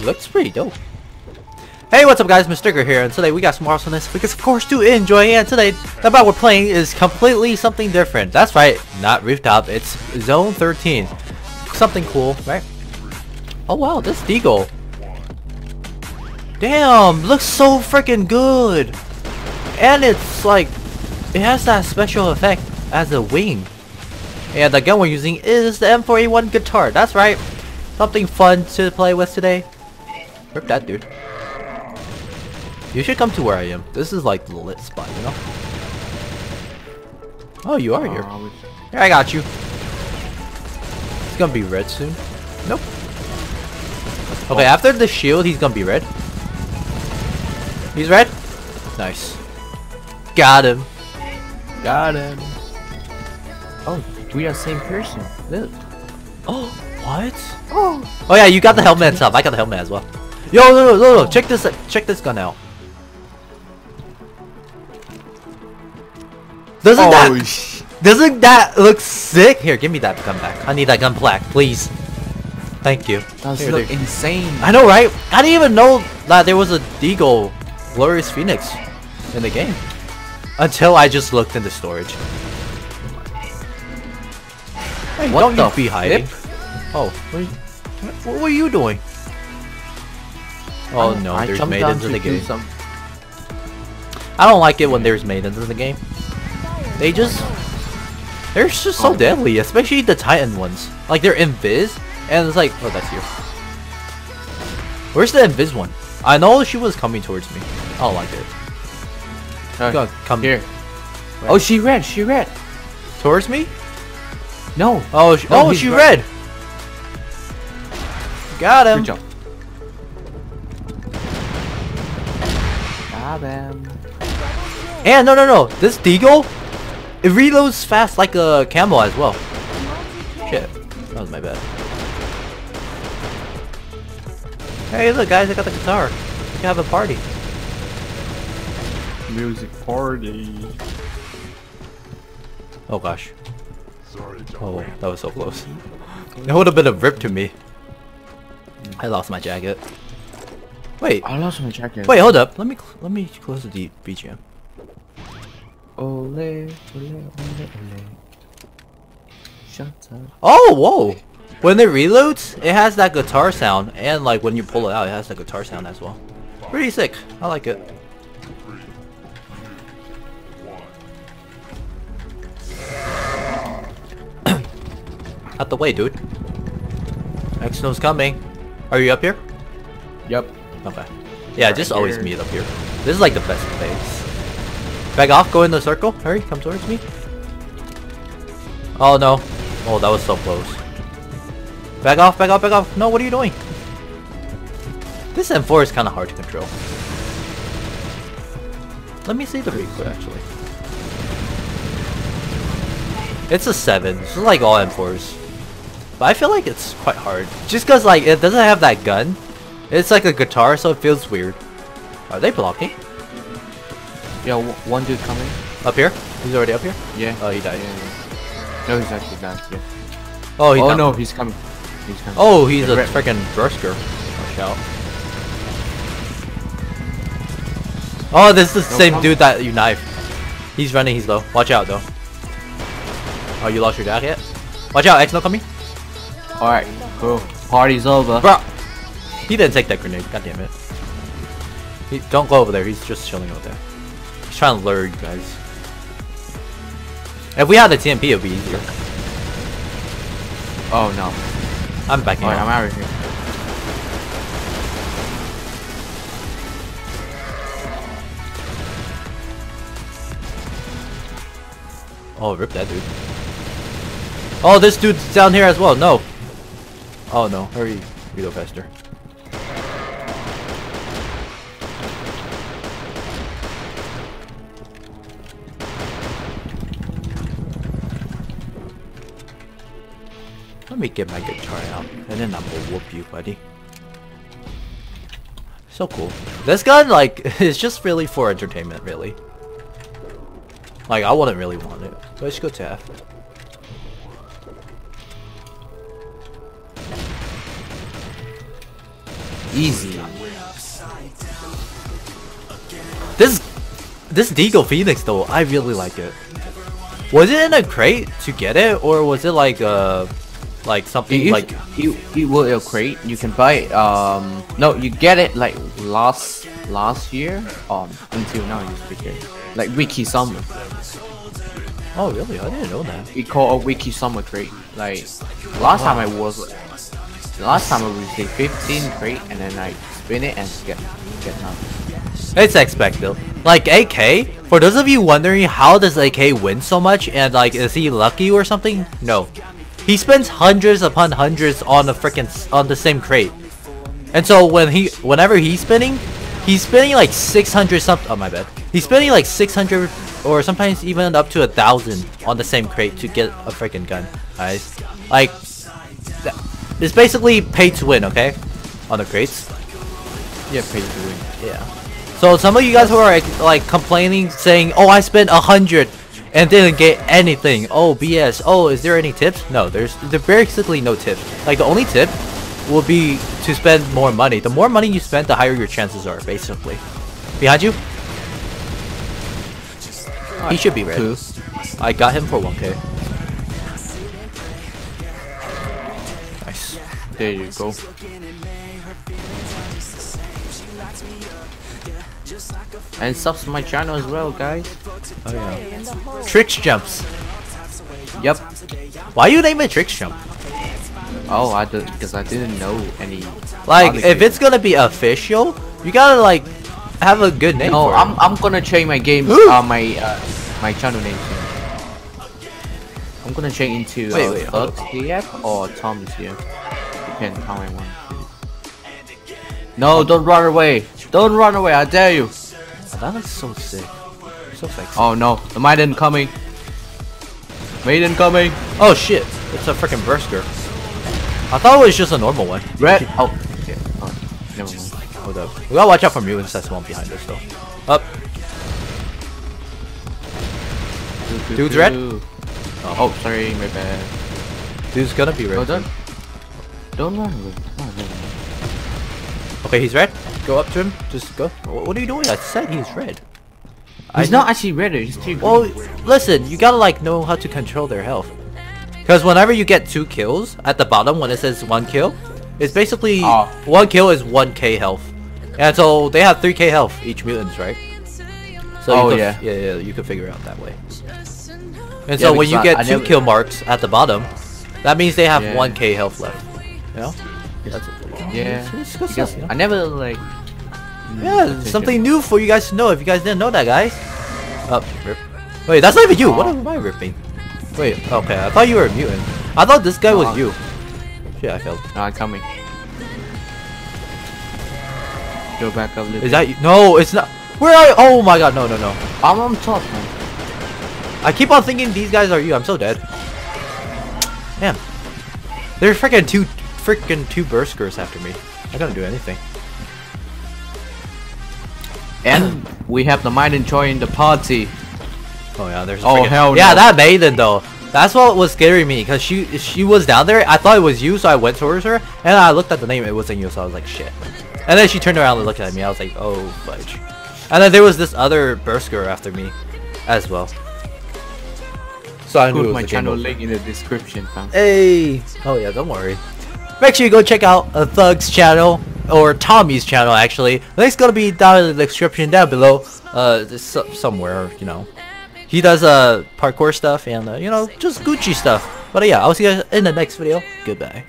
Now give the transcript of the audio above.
Looks pretty dope. Hey, what's up guys, Mr. here, and today we got some more awesomeness because of course to enjoy, and today the map we're playing is completely something different. That's right, not Rooftop, it's Zone 13. Something cool, right? Oh wow, this Deagle. Damn, looks so freaking good. And it's like, it has that special effect as a wing. And the gun we're using is the M4A1 guitar, that's right. Something fun to play with today. Rip that dude. You should come to where I am. This is like the lit spot, you know? Oh, you are here. Oh, here, I got you. He's gonna be red soon. Nope. Okay, after the shield, he's gonna be red. He's red? Nice. Got him. Got him. Oh, we are the same person. Look. Oh, what? Oh. Oh yeah, you got the helmet stuff. I got the helmet as well. Yo, no, no, no, no. Check this. Check this gun out. Doesn't Oh, that doesn't that look sick? Here, give me that gun back. I need that gun black, please. Thank you. Does Here, look there- insane. I know, right? I didn't even know that there was a Deagle Glorious Phoenix in the game until I just looked in the storage. Hey, What don't the you be hiding. Oh, what, are you, what were you doing? Oh no, I there's maidens in the game. Some... I don't like it when there's maidens in the game. They just... They're just so Oh. deadly, especially the Titan ones. Like, they're invis, and it's like... Oh, that's you. Where's the invis one? I know she was coming towards me. I don't like it. Go, come here. Oh, she red. She red. Towards me? No. Oh, she, No, oh, oh she red. red. Got him. Good job. Got him. And no, no, no. This Deagle, it reloads fast like a camel as well. Shit, that was my bad. Hey, look, guys, I got the guitar. We can have a party. Music party. Oh gosh. Oh, that was so close. It would have been a rip to me. I lost my jacket. Wait, oh, I lost my jacket. wait, hold up. Let me let me close the D- BGM. Ole, ole, ole, ole. Shut up. Oh, whoa! When it reloads, it has that guitar sound, and like when you pull it out, it has that guitar sound as well. Pretty sick. I like it. Out the way, dude. X-Snow's coming. Are you up here? Yep. Okay. Yeah, just Right always here. meet up here. This is like the best place. Back off, go in the circle. Hurry, come towards me. Oh no. Oh, that was so close. Back off, back off, back off. No, what are you doing? This M4 is kind of hard to control. Let me see the replay actually. It's a 7. This is like all M4s. But I feel like it's quite hard. Just cause like it doesn't have that gun. It's like a guitar, so it feels weird. Are they blocking? Yeah, w- one dude coming. Up here? He's already up here? Yeah. Oh, he died. Yeah, yeah. No, he's actually not. Yeah. Oh, he's oh not. no, he's coming. He's coming. Oh, he's a freaking Drusker. Watch out. Oh, this is the No same problem. dude that you knifed. He's running, he's low. Watch out, though. Oh, you lost your jacket? Watch out, X no coming. Alright, cool. Party's over. Bro! He didn't take that grenade, god damn it. He, don't go over there, he's just chilling over there. He's trying to lure you guys. If we had the TMP, it would be easier. Oh no. I'm backing Alright. I'm out of here. Oh, rip that dude. Oh, this dude's down here as well. No. Oh no, hurry. Reload faster. Let me get my guitar out, and then I'm gonna whoop you, buddy. So cool. This gun, like, is just really for entertainment, really. Like, I wouldn't really want it. It's good to have. Easy. This this Deagle Phoenix though, I really like it. Was it in a crate to get it, or was it like uh like something You, like you you will a crate. You can buy it. Um, no, you get it like last last year. Um, until now you speak it. Like wiki summer. Oh really? I didn't know that. We call a wiki summer crate. Like last time I was, last time I was a 15 crate, and then I spin it and get get nothing. It's expected. Like AK, for those of you wondering how does AK win so much and like is he lucky or something? No. He spends hundreds upon hundreds on the freaking on the same crate. And so when he whenever he's spinning, he's spinning like 600 something oh my bad. He's spending like 600 or sometimes even up to a thousand on the same crate to get a freaking gun. Guys, like it's basically pay to win, okay? On the crates. Yeah, pay to win. Yeah. So some of you guys who are like, like complaining, saying, "Oh, I spent a hundred and didn't get anything." Oh, BS. Oh, is there any tips? No, there's there's basically no tips. Like the only tip will be to spend more money. The more money you spend, the higher your chances are, basically. Behind you. He should be red. Two. I got him for 1k. Nice. There you go. And sub to my channel as well, guys. Oh yeah. Tricks jumps. Yep. Why you name it Tricks jump? Oh, I did because I didn't know any. Like, if game. it's gonna be official, you gotta like have a good name. no, I'm it. I'm gonna change my game. Uh, my uh, my channel name. I'm gonna change into Wait, uh, wait, Thug or Tom CF. Depends how I want. No, don't run away! Don't run away! I dare you! Oh, that looks so sick. So sexy. Oh no, the maiden coming. Maiden coming. Oh shit! It's a freaking Bersker. I thought it was just a normal one. Red. Oh, okay. Oh, never mind. Hold up. We gotta watch out for mutants that's one behind us though. Up. Dude's red? Oh, sorry, my bad. Dude's gonna be red. Oh, don't, don't run away. Oh. Okay, he's red. Go up to him. Just go. What are you doing? I said he's red. He's I not actually red. He's too green. Well, listen, you gotta like know how to control their health. Because whenever you get two kills at the bottom when it says one kill, it's basically Oh. one kill is 1k health. And so they have 3k health each mutants, right? So Oh, you could, yeah. yeah, yeah, you can figure it out that way. And Yeah, so when you I- get I two never- kill marks at the bottom, that means they have Yeah. 1k health left. You know? That's yeah. it's- good stuff, you know? I never like. Yeah, something new for you guys to know if you guys didn't know that, guys. Oh, rip. Wait, that's not even you. What am I ripping? Wait, okay, I thought you were a mutant. I thought this guy was Aw. you. Shit, I failed. Nah, coming. Go back up. Is that you? No, it's not. Where are you? Oh my god, no, no, no. I'm on top, man. I keep on thinking these guys are you. I'm so dead. Damn. There's freaking two, freaking two Berskers after me. I don't do anything. And we have the Maiden join the party. Oh yeah, there's. Oh, freaking- hell Yeah, no. that maiden though. That's what was scaring me because she she was down there. I thought it was you, so I went towards her and I looked at the name. It wasn't you, so I was like, shit. And then she turned around and looked at me. I was like, oh fudge. And then there was this other Bersker after me, as well. So I knew it Put was my the channel link in the description, fam. Hey! Oh yeah, don't worry. Make sure you go check out a Thug's channel, or Tommy's channel actually. Link's gonna be down in the description down below, uh, so- somewhere, you know. He does uh parkour stuff and uh, you know just Gucci stuff. But uh, yeah, I'll see you guys in the next video. Goodbye.